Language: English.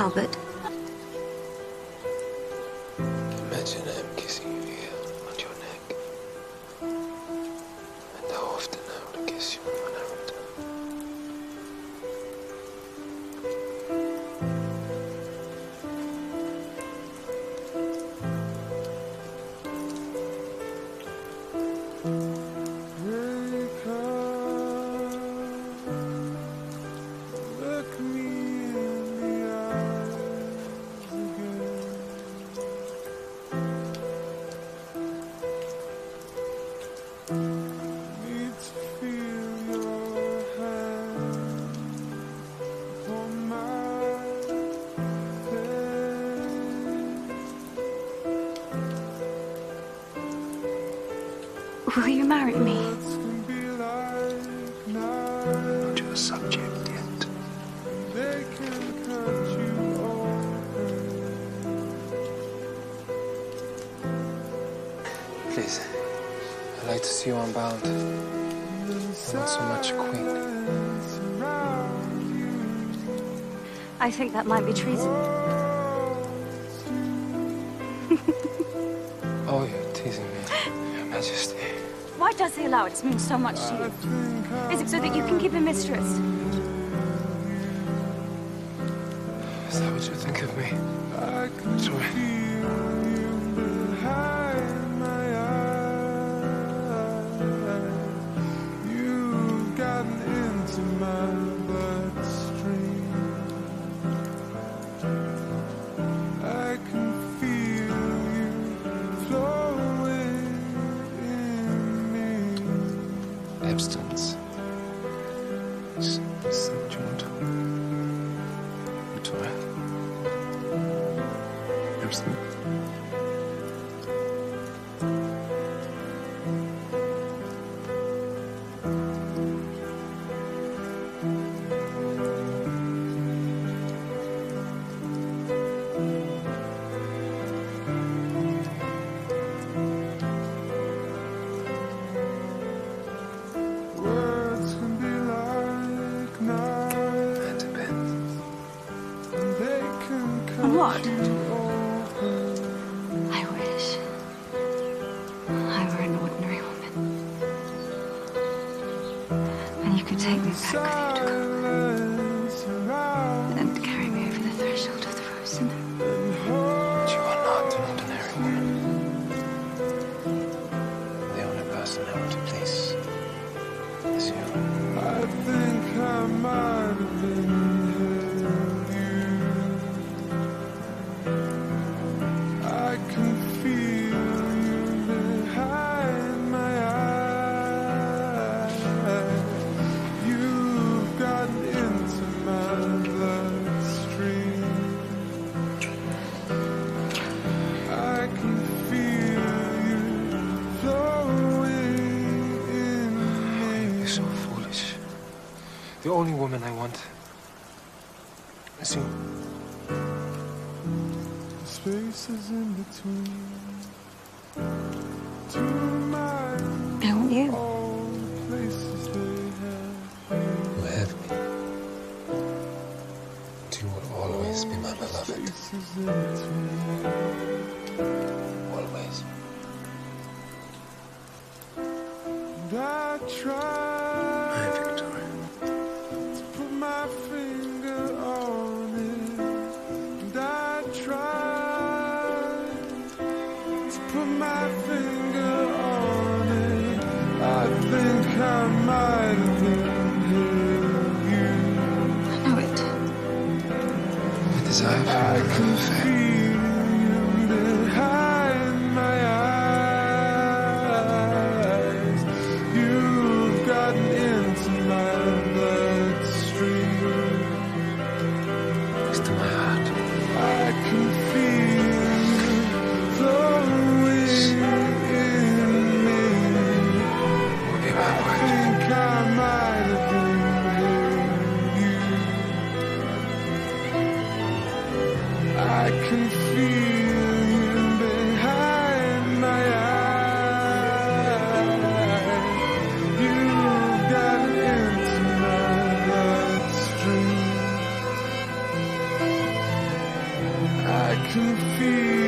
Albert. Imagine I'm kissing you here on your neck. And how often I will kiss you Will you marry me? What's gonna be like now? Not your subject yet. They can cut you open. Please, I'd like to see you unbound. I'm not so much queen. I think that might be treason. Majesty. Why does he allow it to mean so much to you? Is it so that you can keep a mistress? Is that what you think of me? Uh, I Abstinence. What you want? Abstinence? I wish I were an ordinary woman. And you could take me back with you to The only woman I want is you. Spaces in between I want you. the places they have You have me. And you will always be my beloved. spaces in between. Always. I try I think I might have been you. I know it. My desire for I you Feel.